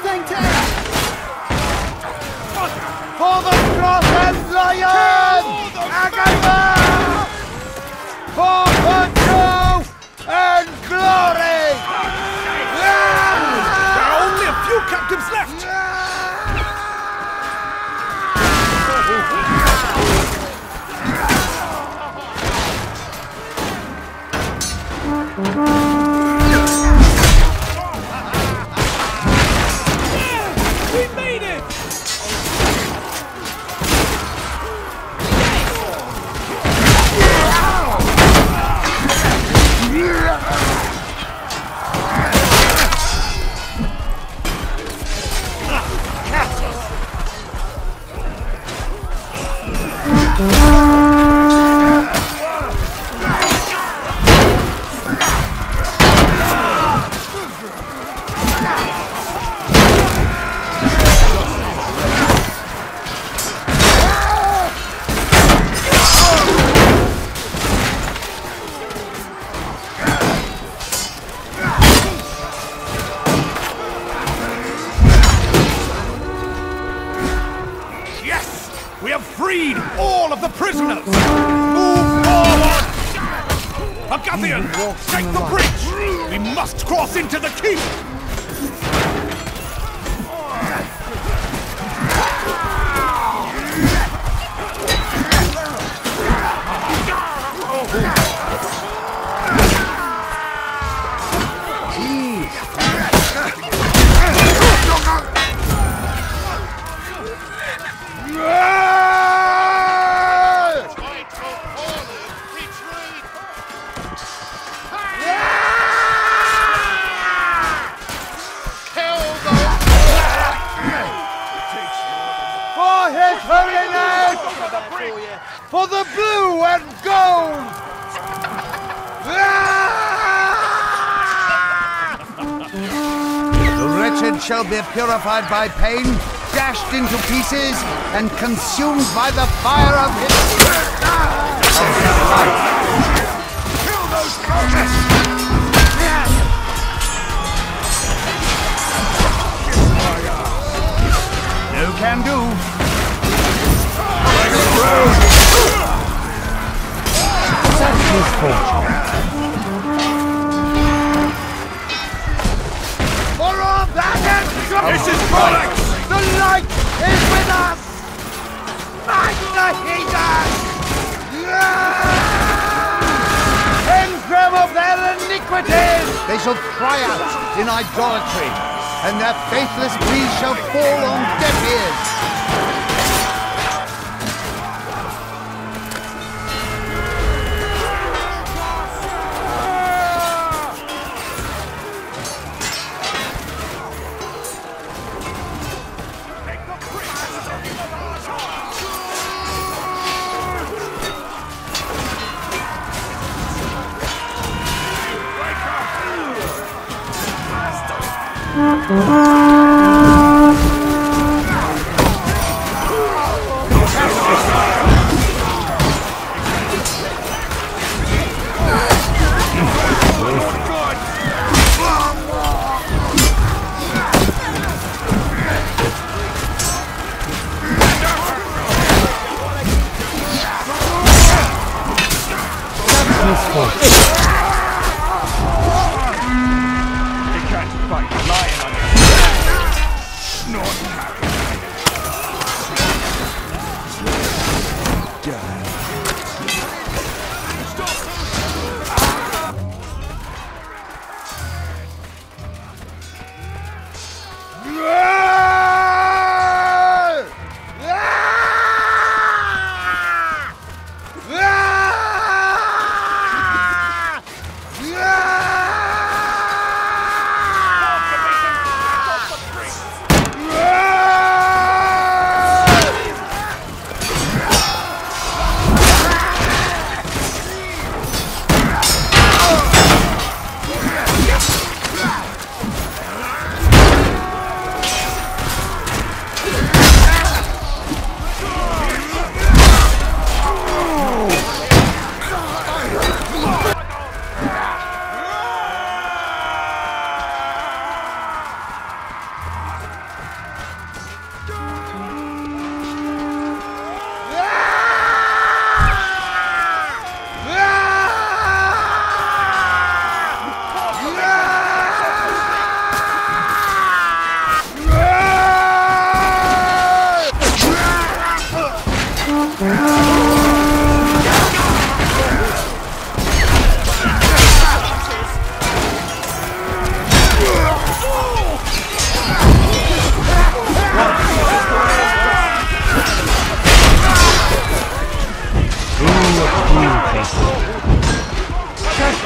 For the cross and lion! Agaima! For virtue and glory! There are only a few captives left! Agathian, take the bridge! We must cross into the keep! Shall be purified by pain, dashed into pieces, and consumed by the fire of his... of his life. Kill those protests! No can do. Such misfortune. For This is Pollux! The light is with us! Cleanse them of their iniquities! They shall cry out in idolatry, and their faithless pleas shall fall on deaf ears.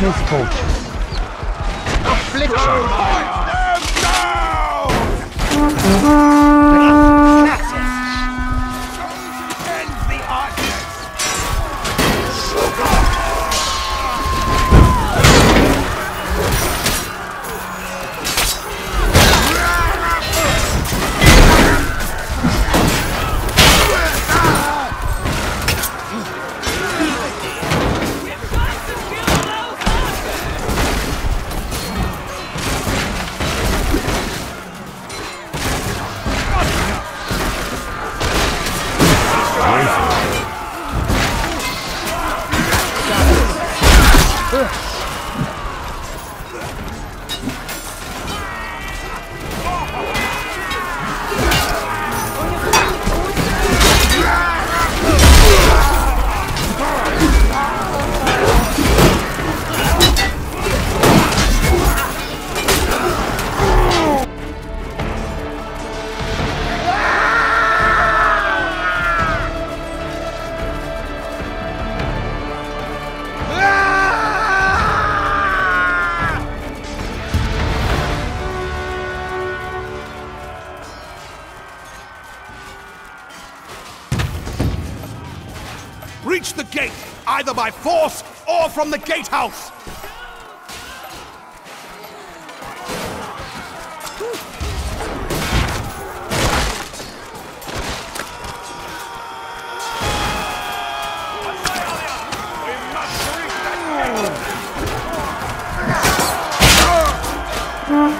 Misfortune. Affliction. Reach the gate, either by force or from the gatehouse!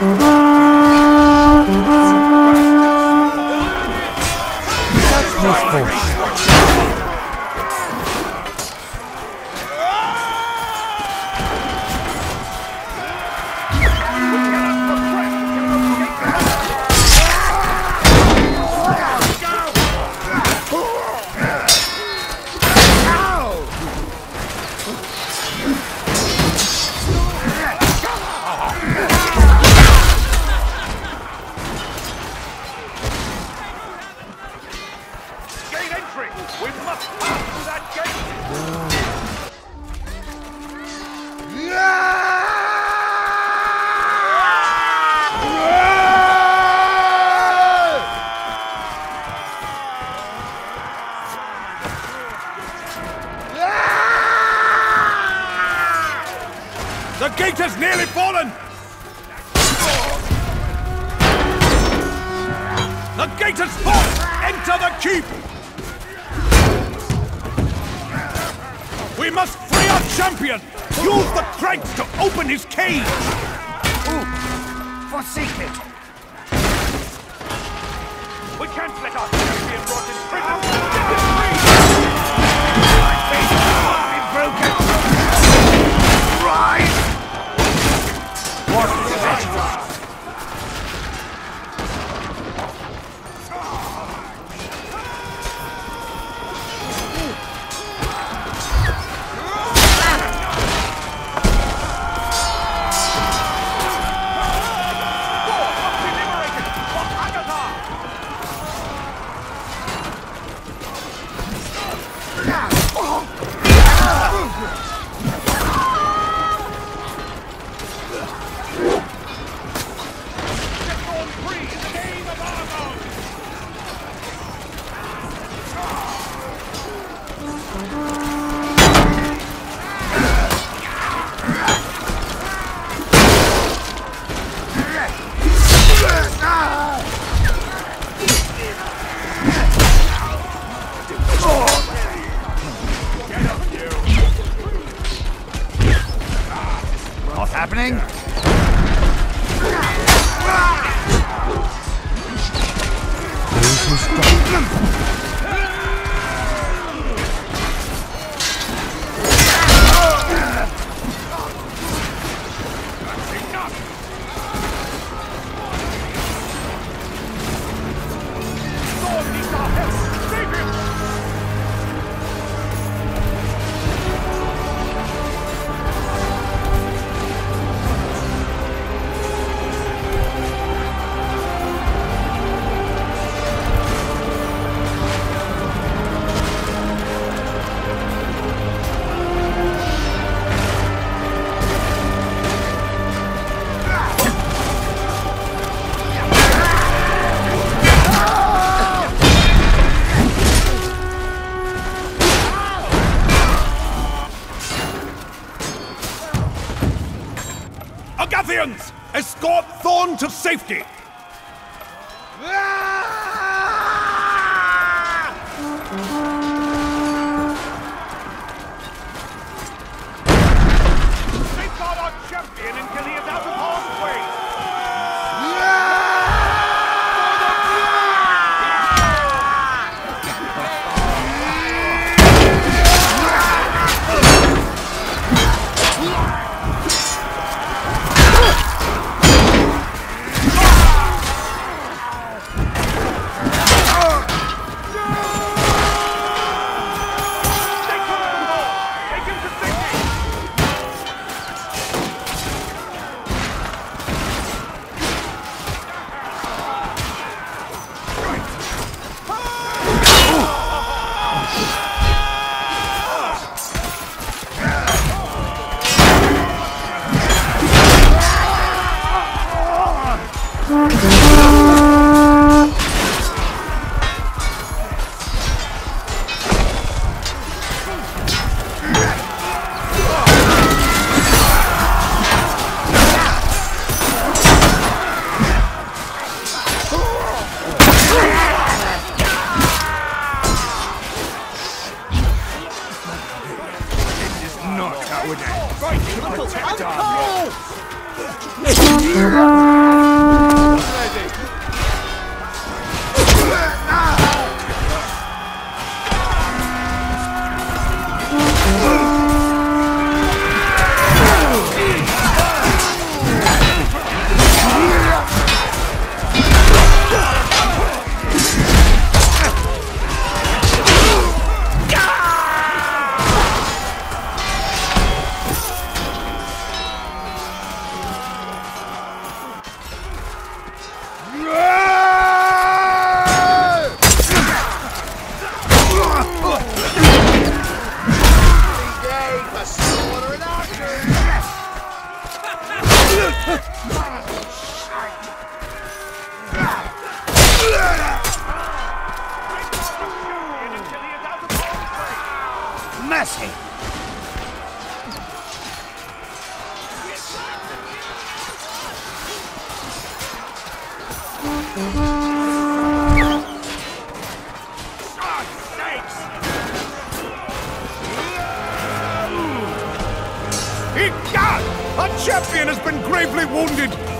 Misfortune. The gate has nearly fallen! The gate has fallen! Enter the keep! We must free our champion! Use the cranks to open his cage! Forsake it. We can't let our champion rot in prison! escort Thorn to safety! strikes. Eat! A champion has been gravely wounded.